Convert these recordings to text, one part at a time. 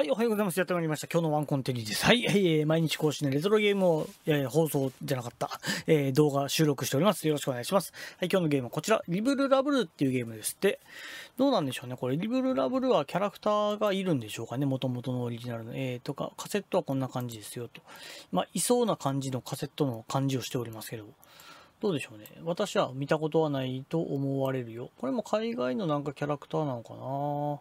はい、おはようございます。やってまいりました。今日のワンコンテニーです。はい、えー、毎日更新のレトロゲームを、えー、放送じゃなかった、えー、動画収録しております。よろしくお願いします。はい、今日のゲームはこちら、リブルラブルっていうゲームですって。どうなんでしょうね。これ、リブルラブルはキャラクターがいるんでしょうかね。元々のオリジナルの。えー、とか、カセットはこんな感じですよと。まあ、いそうな感じのカセットの感じをしておりますけど。どうでしょうね。私は見たことはないと思われるよ。これも海外のなんかキャラクターなのかな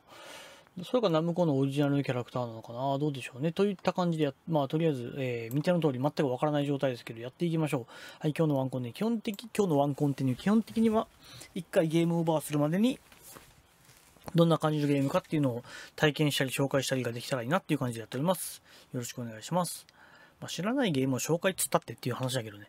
それがナムコのオリジナルのキャラクターなのかな？どうでしょうねといった感じで、まあ、とりあえず、えー、見ての通り全くわからない状態ですけど、やっていきましょう。はい、今日のワンコンテ基本的、今日のワンコンテニュー、基本的には、1回ゲームオーバーするまでに、どんな感じのゲームかっていうのを体験したり紹介したりができたらいいなっていう感じでやっております。よろしくお願いします。まあ、知らないゲームを紹介つったってっていう話だけどね。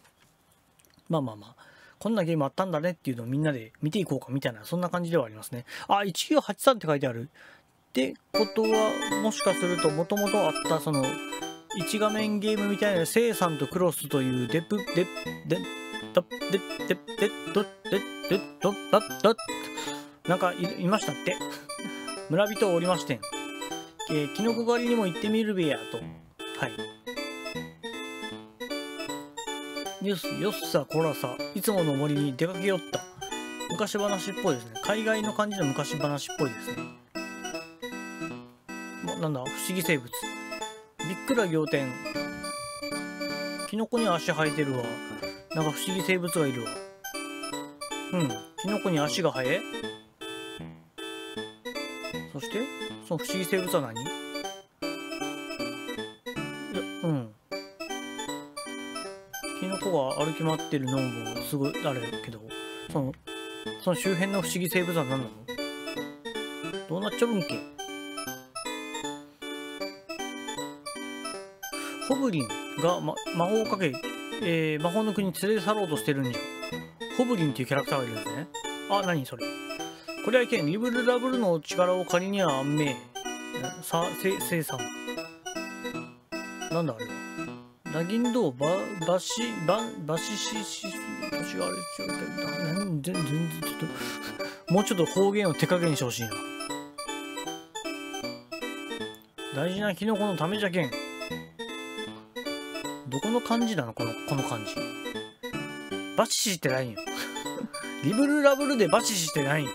まあまあまあ。こんなゲームあったんだねっていうのをみんなで見ていこうかみたいな、そんな感じではありますね。あ、1983って書いてある。ってことは、もしかすると、もともとあった、その、1画面ゲームみたいな、セイさんとクロスというデプ、デ、デ、ド、デ、デ、デ、ド、デ、デ、ド、ダッ、ダッ、なんかいましたって。村人おりましてん。えー、キノコ狩りにも行ってみるべや、と。はい。よっよっさこらさ。いつもの森に出かけよった。昔話っぽいですね。海外の感じの昔話っぽいですね。なんだ不思議生物。びっくら仰天。キノコに足生えてるわ。なんか不思議生物がいるわ。うん。キノコに足が生え？そしてその不思議生物は何？が歩き回ってるのもすごいあれだけどそのその周辺の不思議生物は何なの？どうなっちゃうんけ？ホブリンが、ま、魔法をかけ、えー、魔法の国に連れ去ろうとしてるんじゃ。ホブリンっていうキャラクターがいるんですね。あ何それ？これはいけんリブルラブルの力を借りにはあんめさせせいさんなんだあれは？ナギンドバ、バシ、バ、バシシシ、年があれちょっと、全然、全然ちょっと、もうちょっと方言を手加減してほしいな。大事なキノコのためじゃけん。どこの漢字なの？この、この漢字。バシシってないんよ。リブルラブルでバシシってないんよ。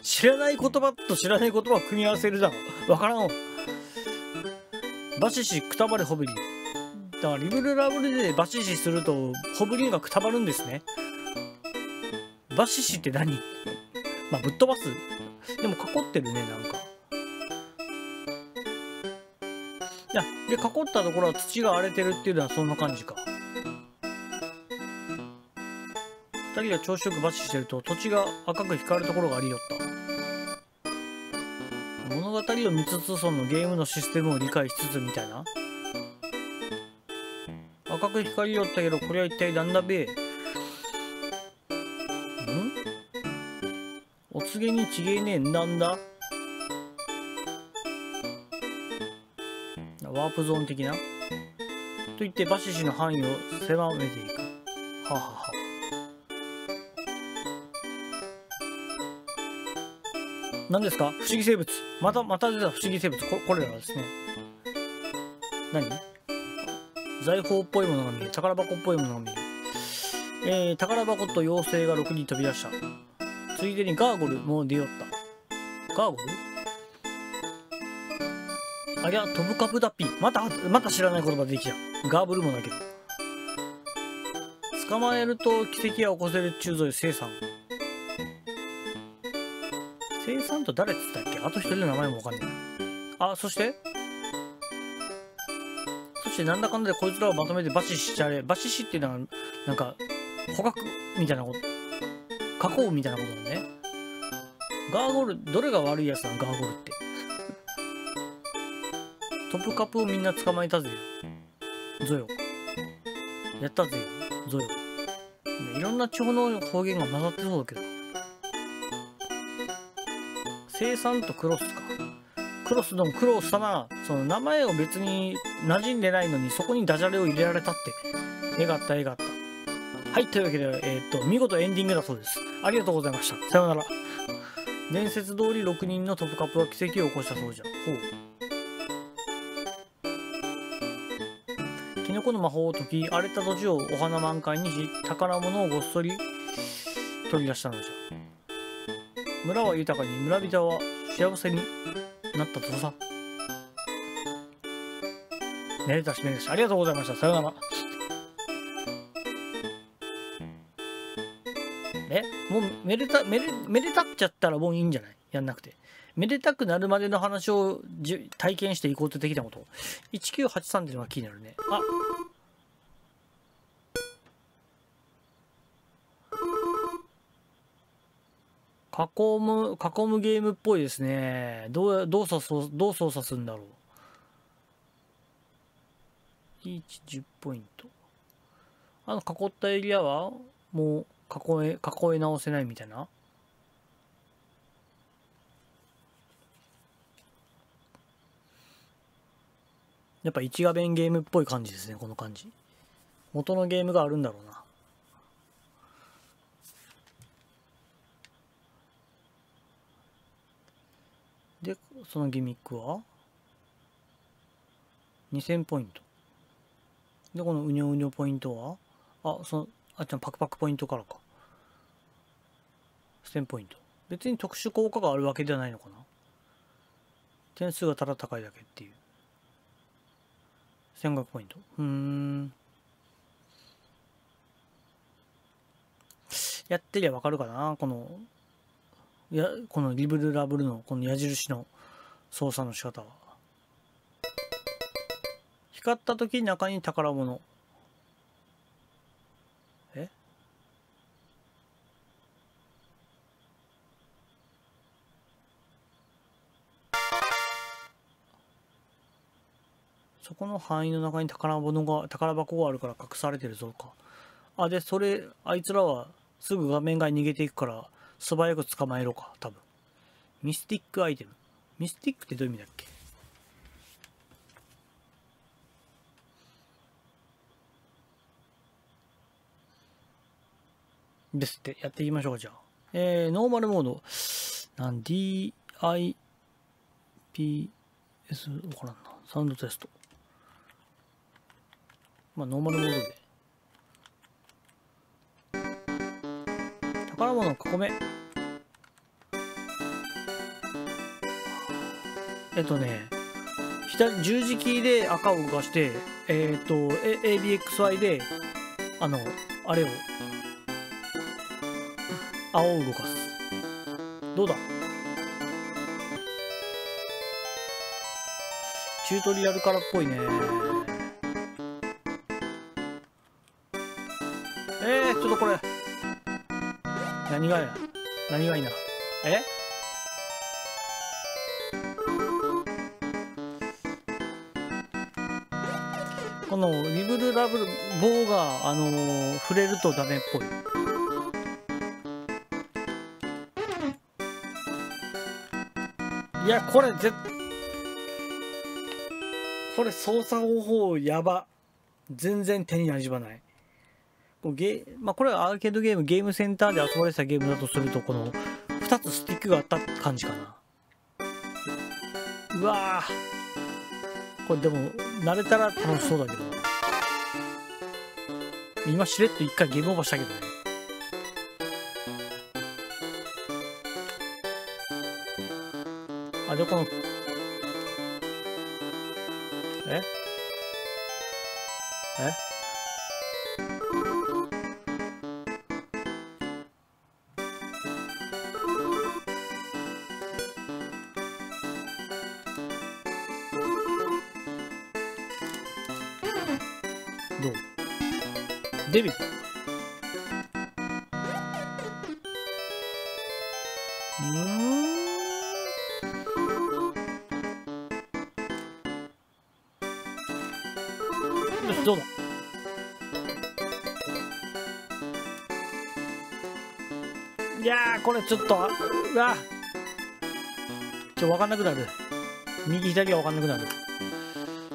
知らない言葉と知らない言葉を組み合わせるだろ。わからんわ。バシシくたばれホブリン。だからリブルラブルでバシシするとホブリンがくたばるんですね。バシシって何？まあぶっ飛ばす。でも囲ってるね、なんか。いや、で、囲ったところは土が荒れてるっていうのはそんな感じか。二人が調子よくバシしてると土地が赤く光るところがありよった。物語を見つつそのゲームのシステムを理解しつつみたいな。赤く光りよったけどこれは一体なんだべ？ん？お告げにちげえねえなんだ？ワープゾーン的な？と言ってバシシの範囲を狭めていく。ははは。何ですか？不思議生物。また、また出た不思議生物。ここれらはですね。何？財宝っぽいものが見える。宝箱っぽいものが見える。えー、宝箱と妖精が6人飛び出した。ついでにガーゴルも出よった。ガーゴル？ありゃ、飛ぶカプダッピー。また、また知らない言葉できた。ガーブルもだけど。捕まえると奇跡が起こせるっちゅうぞよ、生さん。生産と誰っつったっけ？あと一人の名前もわかんない。あ、そして？そしてなんだかんだでこいつらをまとめてバシしちゃれ。バシシっていうのは、なんか、捕獲みたいなこと、加工みたいなことだね。ガーゴル、どれが悪いやつなの？ガーゴルって。トップカップをみんな捕まえたぜよ。ゾヨ。やったぜよ。ゾヨ。いろんな地方の方言が混ざってそうだけど。生産とクロスか。クロスのクロス様、その名前を別に馴染んでないのにそこにダジャレを入れられたって。えがあったえがあった。はい、というわけで、えー、っと、見事エンディングだそうです。ありがとうございました。さようなら。伝説通り6人のトップカップが奇跡を起こしたそうじゃほうキノコの魔法を解き荒れた土地をお花満開にし宝物をごっそり取り出したのじゃ村は豊かに村人は幸せになったとさ。めでたしめでたしありがとうございました。さよなら。えもうめでためでめでたっちゃったらもういいんじゃない？やんなくて。めでたくなるまでの話をじ体験していこうって的なこと？1983っていうのが気になるね。あ囲む囲むゲームっぽいですね。どうどう操作どう操作するんだろう。110ポイント。あの囲ったエリアはもう囲え囲え直せないみたいな。やっぱ一画面ゲームっぽい感じですねこの感じ。元のゲームがあるんだろうな。でそのギミックは？2000ポイント。でこのうにょうにょポイントは？あそのあっちゃんパクパクポイントからか。1000ポイント。別に特殊効果があるわけではないのかな。点数がただ高いだけっていう。1500ポイント。うーん。やってりゃわかるかなこのやこのリブルラブルのこの矢印の操作の仕方は。光った時中に宝物。え？そこの範囲の中に宝物が宝箱があるから隠されてるぞか。あでそれあいつらはすぐ画面外に逃げていくから素早く捕まえろか多分。ミスティックアイテム。ミスティックってどういう意味だっけ？ですって。やっていきましょうかじゃあ。えー、ノーマルモード。なん DIPS わからんな。サウンドテスト。まあノーマルモードで。物を囲め。えっとね左十字キーで赤を動かしてえっ、と ABXY であのあれを青を動かす。どうだ？チュートリアルからっぽいね。えー、ちょっとこれ。何がや？何がいいな？え？このリブルラブル棒が、あのー、触れるとダメっぽい。いやこれ絶これ操作方法やば。全然手になじまないゲまあ、これはアーケードゲームゲームセンターで遊ばれてたゲームだとするとこの2つスティックがあった感じかな。うわこれでも慣れたら楽しそうだけど。今しれっと一回ゲームオーバーしたけどね。あでこのえ？え？どデビューうん。どうだ？いやこれちょっとうわ。ちょ分かんなくなる。右左が分かんなくなる。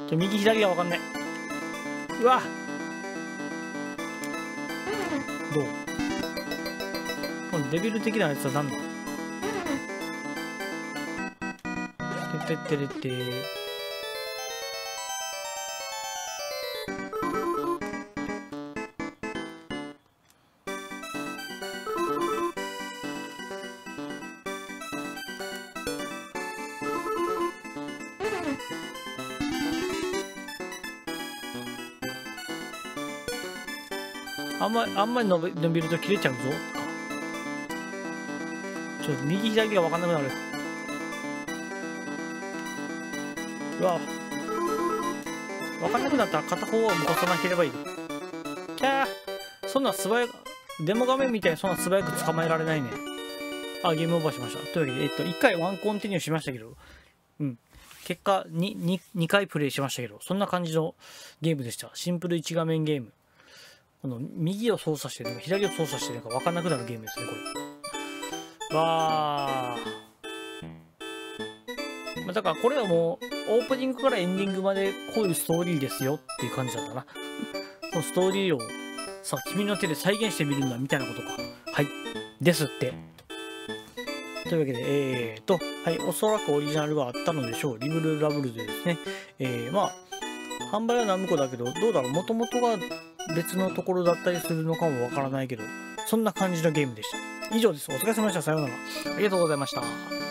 ちょ右左が分かんない。うわ。どうこのデビル的なやつは何だ？てってれてあんまりあんまり伸び伸びると切れちゃうぞ。ちょっと右左が分かんなくなる。うわ。分かんなくなったら片方を向かさなければいい。キャー。そんな素早くデモ画面みたいにそんな素早く捕まえられないね。あゲームオーバーしました。というわけでえっと1回ワンコンティニューしましたけど。うん。結果 2, 2, 2回プレイしましたけど。そんな感じのゲームでした。シンプル1画面ゲーム。この右を操作してるのか左を操作してるのか分かんなくなるゲームですねこれ。わー、まあ、だからこれはもうオープニングからエンディングまでこういうストーリーですよっていう感じだったな。そのストーリーをさ君の手で再現してみるんだみたいなことか。はい。ですって。というわけで、えーと、はい、おそらくオリジナルがあったのでしょう。リブルラブルでですね、えー、まあ、販売はナムコだけど、どうだろう、もともとが別のところだったりするのかもわからないけど、そんな感じのゲームでした。以上です。お疲れ様でした。さようなら。ありがとうございました。